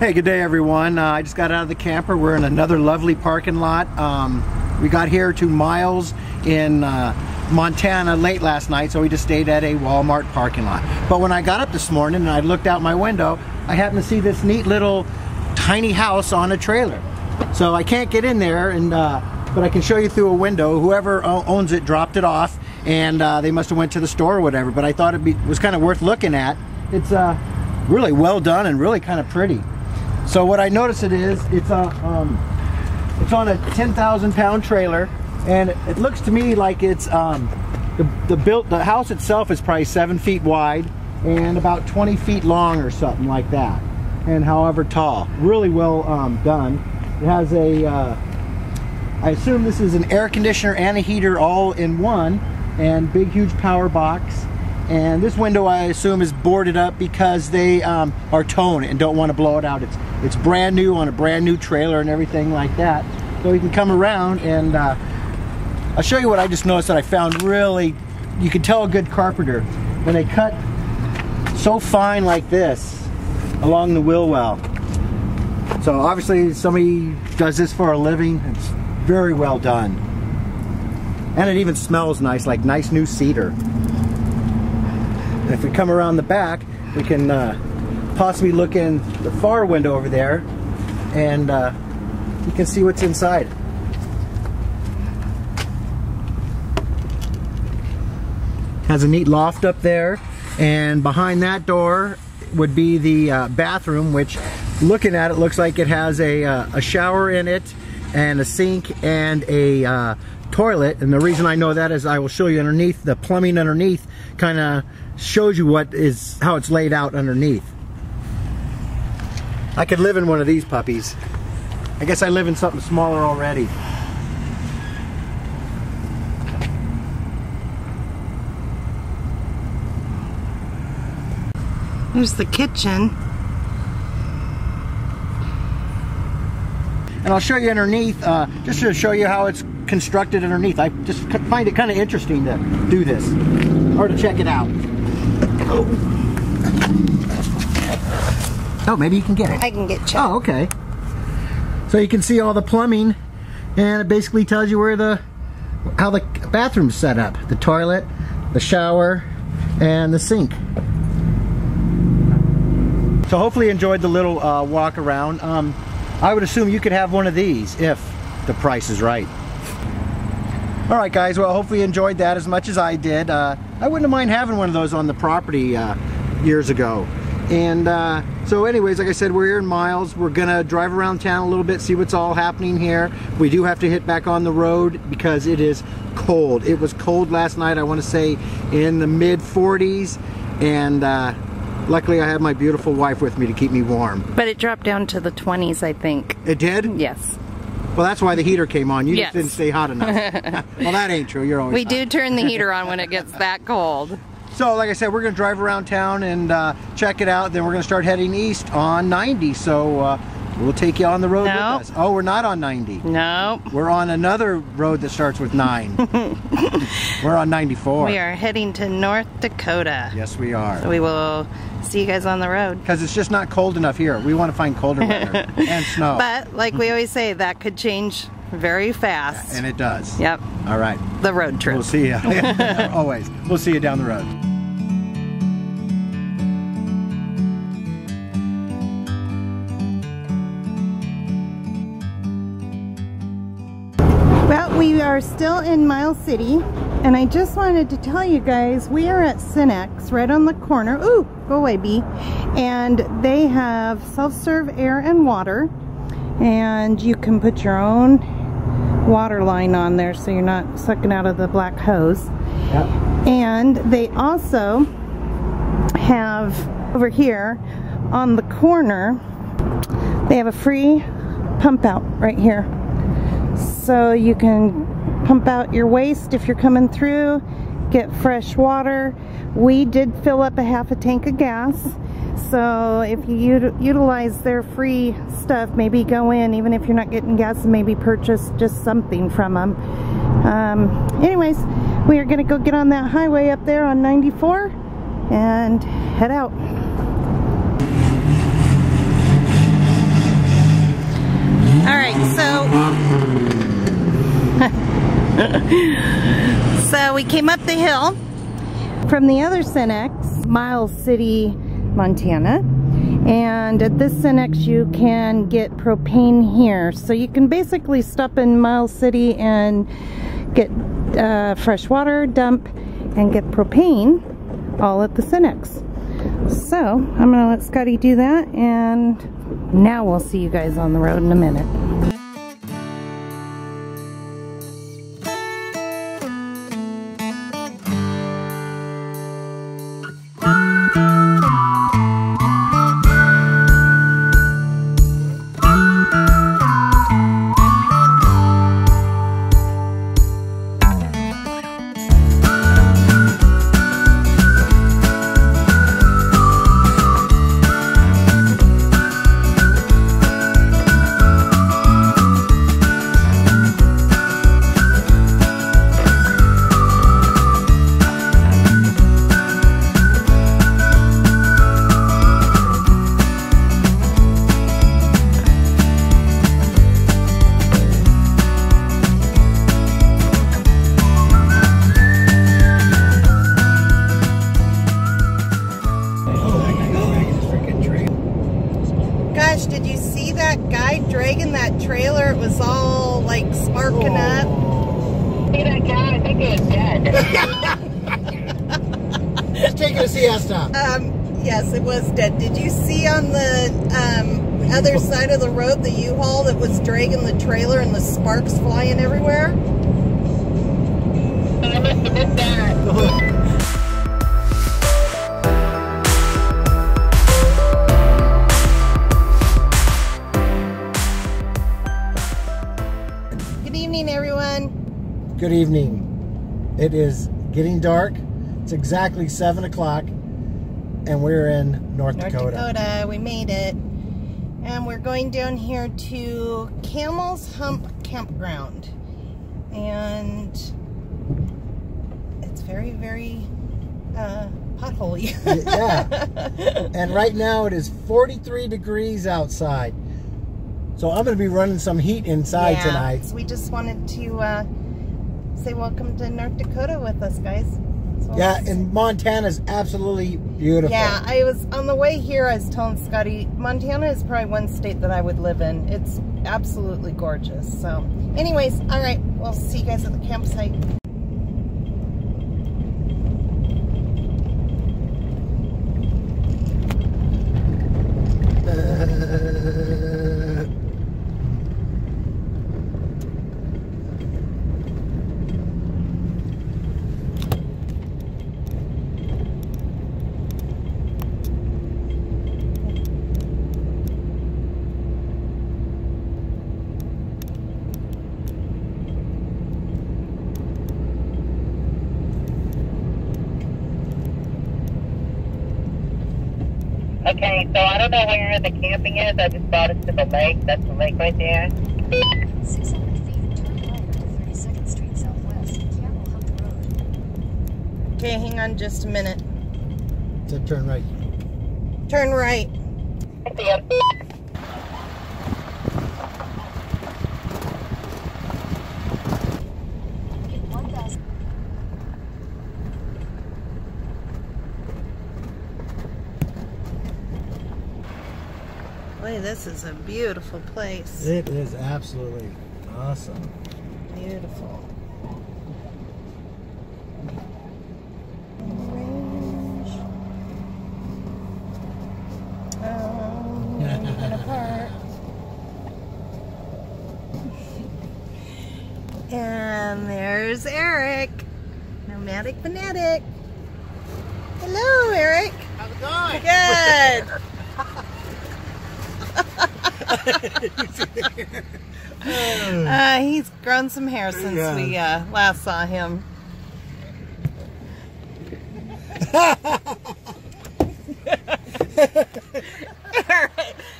Hey, good day everyone. Uh, I just got out of the camper. We're in another lovely parking lot. Um, we got here to Miles in uh, Montana late last night, so we just stayed at a Walmart parking lot. But when I got up this morning and I looked out my window, I happened to see this neat little tiny house on a trailer. So I can't get in there, and uh, but I can show you through a window. Whoever owns it dropped it off, and uh, they must have went to the store or whatever. But I thought it was kind of worth looking at. It's uh, really well done and really kind of pretty. So what I notice it is, it's a, um, it's on a 10,000 pound trailer, and it looks to me like it's um, the, the built the house itself is probably seven feet wide and about 20 feet long or something like that, and however tall. Really well um, done. It has a, uh, I assume this is an air conditioner and a heater all in one, and big huge power box. And this window I assume is boarded up because they um, are tone and don't want to blow it out. It's it's brand new on a brand new trailer and everything like that. So we can come around and uh, I'll show you what I just noticed that I found really, you can tell a good carpenter when they cut so fine like this along the wheel well. So obviously somebody does this for a living. It's very well done. And it even smells nice, like nice new cedar. And if we come around the back, we can uh, possibly look in the far window over there and uh, you can see what's inside. Has a neat loft up there and behind that door would be the uh, bathroom which looking at it looks like it has a, uh, a shower in it and a sink and a uh, toilet and the reason I know that is I will show you underneath the plumbing underneath kind of shows you what is how it's laid out underneath I could live in one of these puppies. I guess I live in something smaller already. There's the kitchen. And I'll show you underneath, uh, just to show you how it's constructed underneath. I just find it kind of interesting to do this, or to check it out. Oh. Oh, maybe you can get it. I can get you. Oh, okay. So you can see all the plumbing, and it basically tells you where the how the bathroom's set up. The toilet, the shower, and the sink. So hopefully you enjoyed the little uh, walk around. Um, I would assume you could have one of these if the price is right. All right, guys. Well, hopefully you enjoyed that as much as I did. Uh, I wouldn't mind having one of those on the property uh, years ago. And uh, so anyways, like I said, we're here in Miles. We're gonna drive around town a little bit, see what's all happening here. We do have to hit back on the road because it is cold. It was cold last night, I wanna say in the mid 40s. And uh, luckily I have my beautiful wife with me to keep me warm. But it dropped down to the 20s, I think. It did? Yes. Well, that's why the heater came on. You yes. just didn't stay hot enough. well, that ain't true. You're always We hot. do turn the heater on when it gets that cold. So, like I said, we're going to drive around town and uh, check it out. Then we're going to start heading east on 90. So, uh, we'll take you on the road nope. with us. Oh, we're not on 90. Nope. We're on another road that starts with 9. we're on 94. We are heading to North Dakota. Yes, we are. So we will see you guys on the road. Because it's just not cold enough here. We want to find colder weather and snow. But, like we always say, that could change very fast. And it does. Yep. All right. The road trip. We'll see you. Always. We'll see you down the road. Are still in Miles City, and I just wanted to tell you guys we are at Cenex right on the corner. Ooh, go away, bee. And they have self-serve air and water, and you can put your own water line on there so you're not sucking out of the black hose. Yep. And they also have over here on the corner, they have a free pump out right here. So you can pump out your waste if you're coming through, get fresh water. We did fill up a half a tank of gas, so if you utilize their free stuff, maybe go in, even if you're not getting gas, maybe purchase just something from them. Um, anyways, we are going to go get on that highway up there on 94 and head out. All right, so we came up the hill from the other Cenex, Miles City, Montana. And at this Cenex you can get propane here. So you can basically stop in Miles City and get uh, fresh water, dump, and get propane all at the Cenex. So I'm gonna let Scotty do that and now we'll see you guys on the road in a minute. Guy dragging that trailer? It was all like sparking up. See that guy? I think he was dead. Just taking a siesta. Um, yes, it was dead. Did you see on the um, other side of the road the U-Haul that was dragging the trailer and the sparks flying everywhere? I must have missed that. Good evening. It is getting dark. It's exactly 7 o'clock, and we're in North, North Dakota. Dakota, we made it. And we're going down here to Camel's Hump Campground. And it's very, very uh, potholy. yeah. And right now it is 43 degrees outside. So I'm going to be running some heat inside Yeah, tonight. So we just wanted to uh, say welcome to North Dakota with us, guys. So Yeah, and Montana's absolutely beautiful. yeah. I was on the way here. I was telling Scotty, Montana is probably one state that I would live in. It's absolutely gorgeous. So, anyways, all right. We'll see you guys at the campsite. Uh, Okay, so I don't know where the camping is. I just brought us to the lake. That's the lake right there. 600 feet, turn right onto 32nd Street Southwest, Camel Hump Road. Okay, hang on just a minute. to turn right. Turn right. See ya. In 1,000 Boy, this is a beautiful place. It is absolutely awesome. Beautiful. Um, even apart. And there's Eric, nomadic fanatic. Hello, Eric. How's it going? Good. uh, he's grown some hair since Yeah. we uh, last saw him.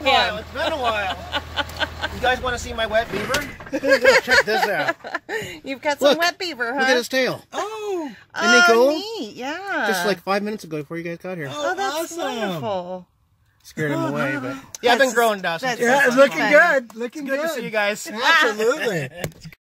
while. It's been a while. You guys want to see my wet beaver? Check this out. You've got some Look, wet beaver, huh? Look at his tail. Oh, Isn't oh, he cool? neat. Yeah. Just like five minutes ago before you guys got here. oh, that's awesome. wonderful. Scared him away, but yeah, I've been growing dust. that's- yeah, it's looking good. Looking Good good. to see you guys. Absolutely.